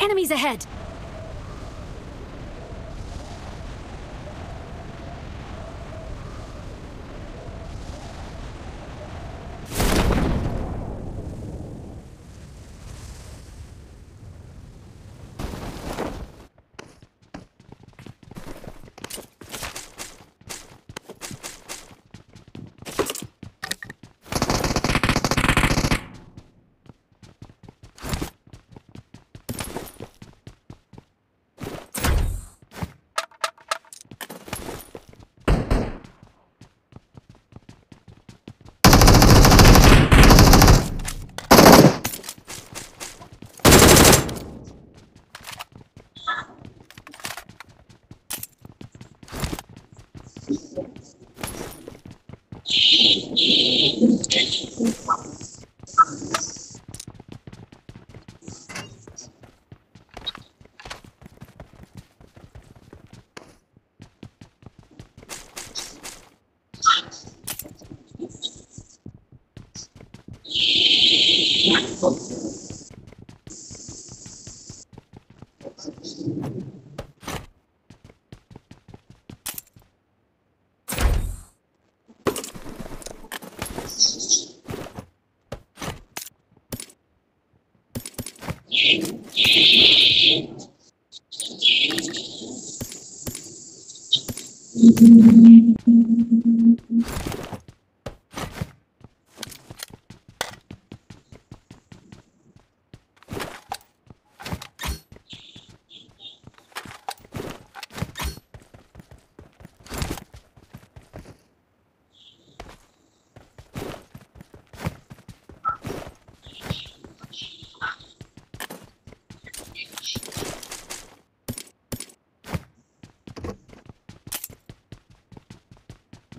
Enemies ahead! そうですよね。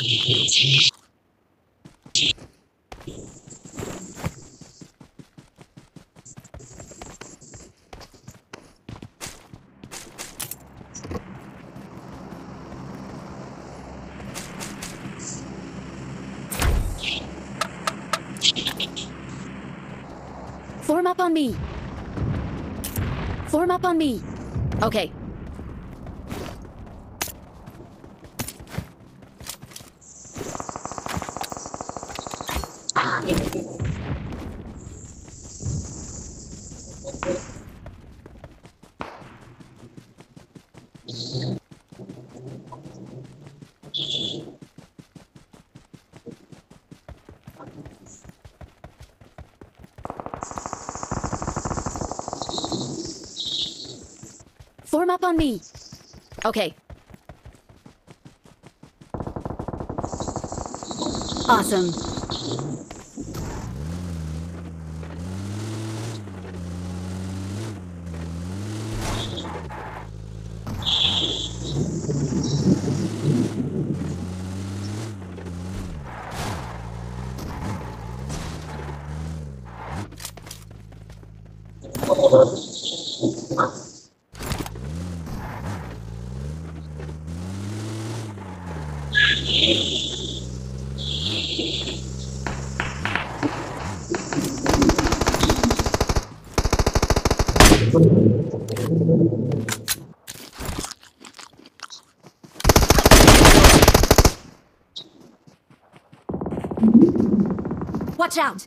Form up on me. Form up on me. Okay. Form up on me. Okay. Awesome. Watch out!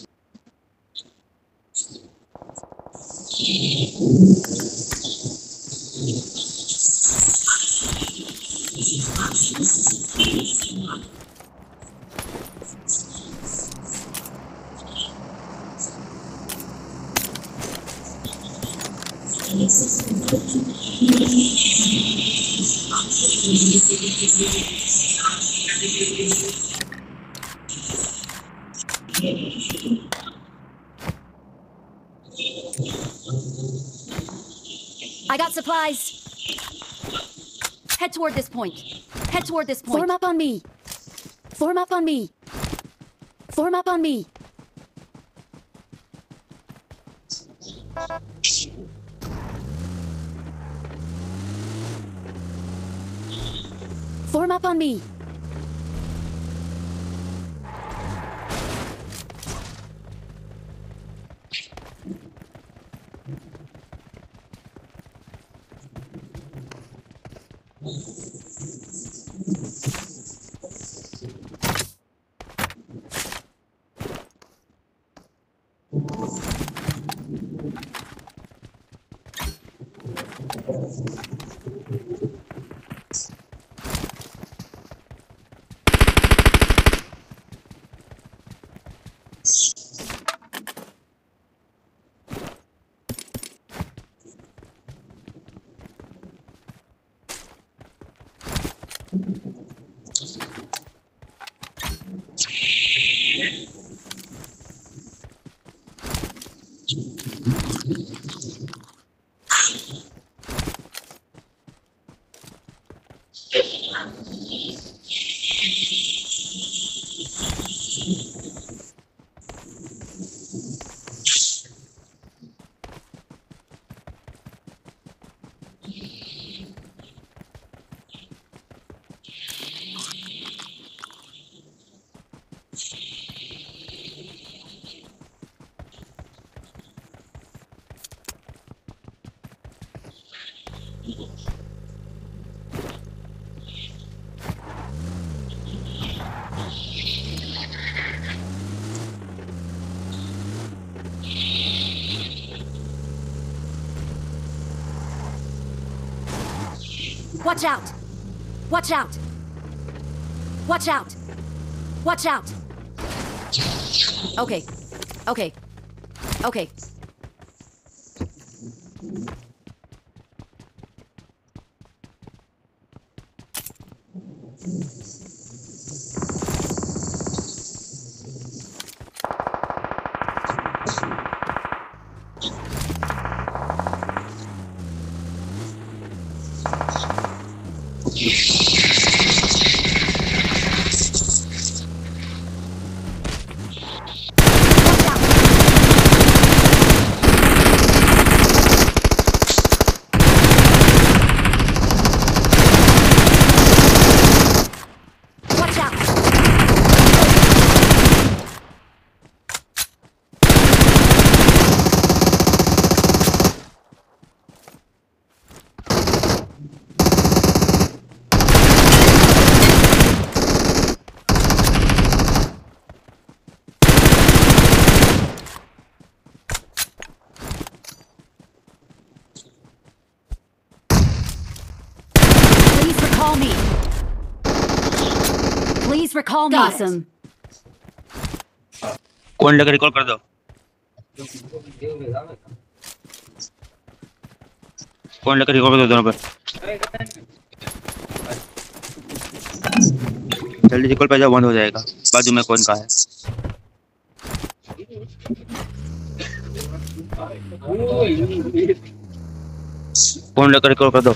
I got supplies. Head toward this point. Head toward this point. Form up on me. Form up on me. Form up on me. Form up on me. Watch out! Watch out! Watch out! Watch out! Okay. Okay. Okay. Yes. Recall me. Please recall me. Awesome. कौन लेकर recall कर दो कौन लेकर recall कर दो दोनों पे जल्दी रिकॉल पे जाओ बंद हो जाएगा बाजू में कौन का है कौन लेकर रिकॉल कर दो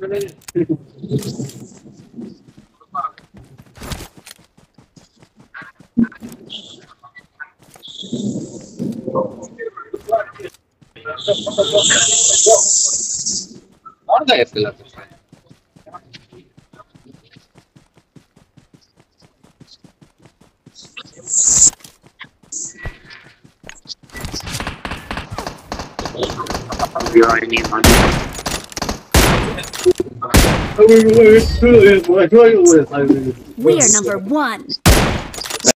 related. Orada yapıyorlar. You we are number one.